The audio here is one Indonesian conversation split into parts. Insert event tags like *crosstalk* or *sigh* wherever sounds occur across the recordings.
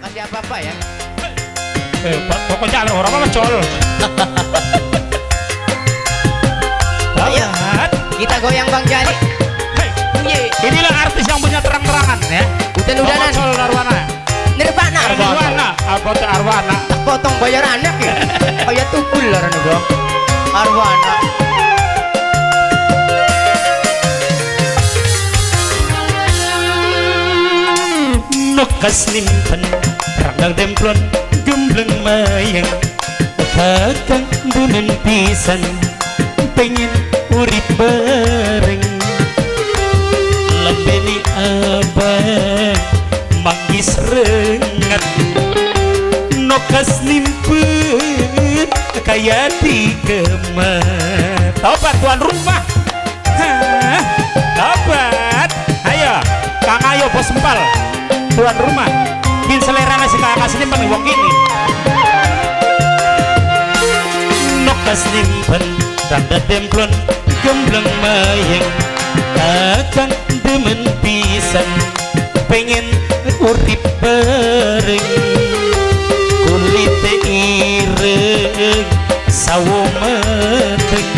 kasih apa apa ya Eh, po- pokoknya ada orang apa col. Ayo. Banget. kita goyang bang Jali inilah artis yang punya terang-terangan ya. Udan-udanan. Col Arwana. Nirvana Arwana, apa *laughs* tuh Arwana? tak potong bayar anak ya kayak tukul lah bang Nokas limpan Ranggang demplon Gembleng mayang. Kakang bunan pisan Pengen urip bareng. Lambeni abang Manggis rengat. Nokas limpan Kayak di kemar Tobat tuan rumah. Hah, Tobat. Ayo Kang Ayo bos empal tuan rumah. Bin selera nasi kakak senimpan wong ini. Nokas nimpan tanda demplon gembleng mayang kakang demen pisan pengen urip bareng kulit ireng sawo mateng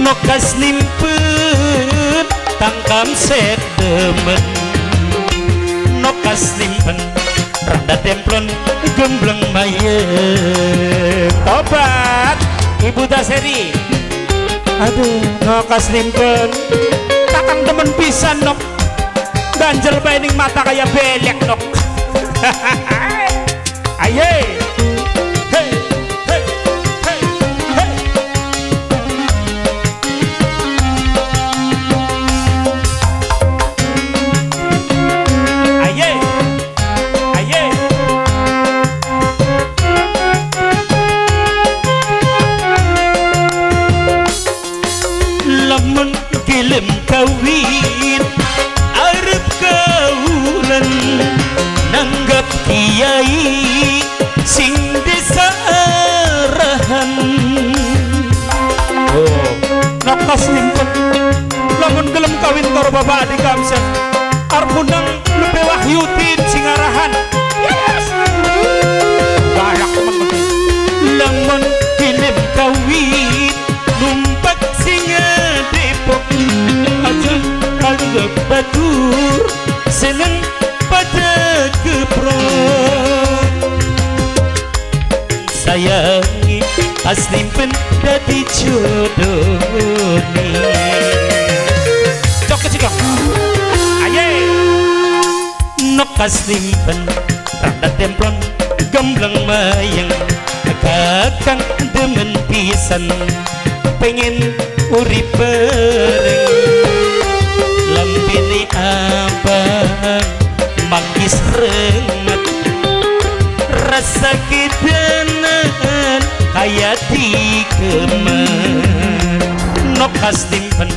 nokas nimpen tangkam set nimpen randa templon gembleng mayem tobat ibu daseri. Aduh nokas nimpen takang demen pisan nok. Ganjel pening mata kayak belek nok. aye *laughs* nanggap kiai sing desarahan oh nakas nimpun lamun gelem kawin karo bapak adik kamsen arep undang lebih wahyutin aslimpen dadi jodoh cok kecikong aye. Nokas limpen randa templon gembleng mayang. Kakang demen pisan pengen urip bareng. Lambene abang manggis renget rasa kedanan kayak di kemar nokas timpen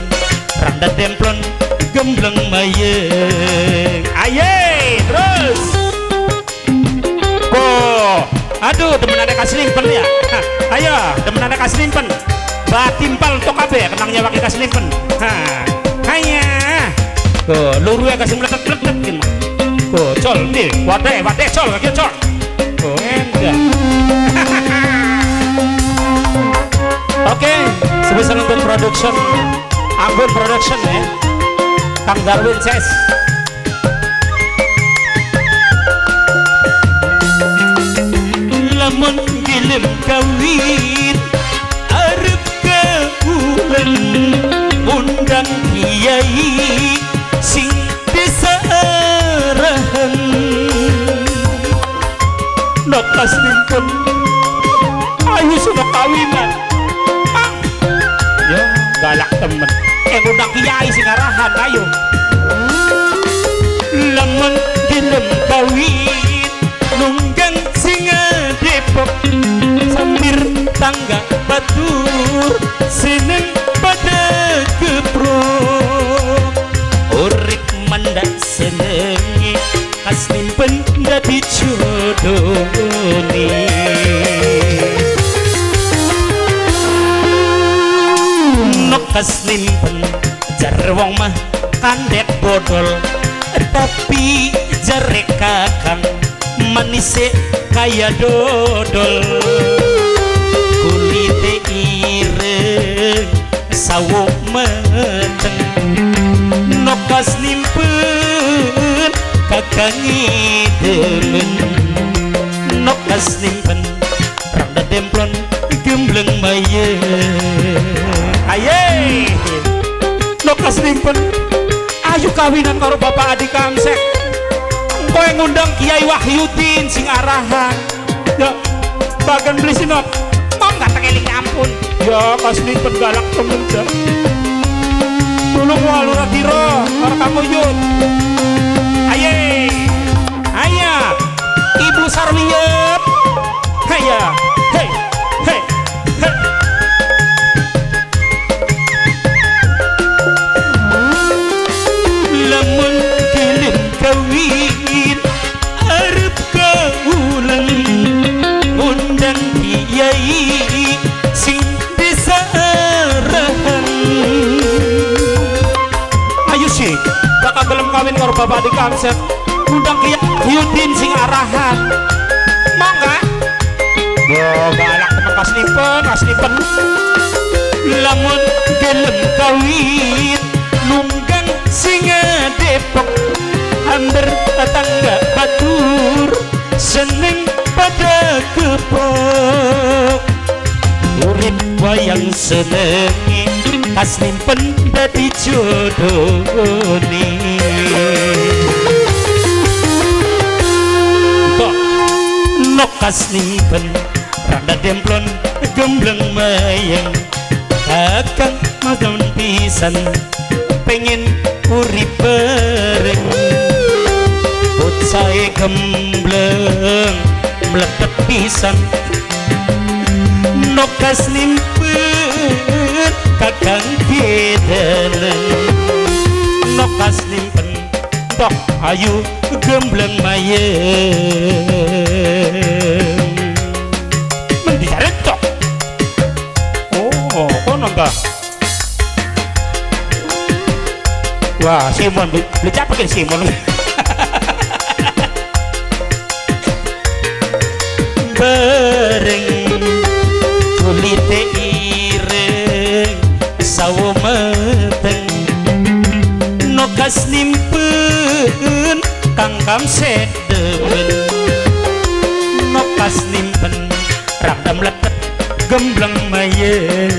randa templon gembleng mayeng. Aye terus. Oh, aduh temen ada kasih limpen ya? Hah, ayo temen ada kasih limpen batimpal tok kabe kenangnya wakil kasih limpen Hah, hanya Ko, luru ya kasih meletak meletak Ko, col, nih, wadah, wadah, col, kaki col. Ko, enggak Oke, sebesar untuk production. Anggun Production ya. Kang Darwin Ses lamun gelem kawin arep kaulan undang kiai temen eh undang kiai sing arahan ayo. Lamun gelem kawin nunggang singa depok. Sambil tangga batur seneng pada geprok. Urip mandak senengi kas nimpen dadi jodohni nokas nimpen jar wong mah kandek bodol. Tapi jarek kakang manisik kaya dodol. Kulite ireng sawuk meteng. Nokas nimpen kakang idemen nokas nimpen randa demplon gembleng maye aye. Nokas nimpen ayo kawinan karo bapak adik kamsek. Kowe ngundang Kiai Wahyudin sing arahan. Ya bagan beli sinop. Mau nggak tekeling ampun. ya kasih galak temen dah. Tulung walu ratiro karo kamu kawin karo bapak di kamset undang kiai Yudin sing arahan. Mau nggak? Wah, galak teman kas nipen, kas nipen. Lamun gelem kawin nunggang singa depok amber tetangga batur seneng pada kepok. Urip wayang senengi kas nimpen dadi jodone kok nokas nimpen randa demplon gembleng mayang kakang madon pisan pengen urip bareng Bocah gembleng mlepet pisan nokas nimpen kakang kedalan nokas nimpen tok ayu gembleng mayeng Mendi jaret tok. Oh kono ka wah Simon beli capek Simon kang kamset demen nokas nimpen ragam letet gembleng mayeng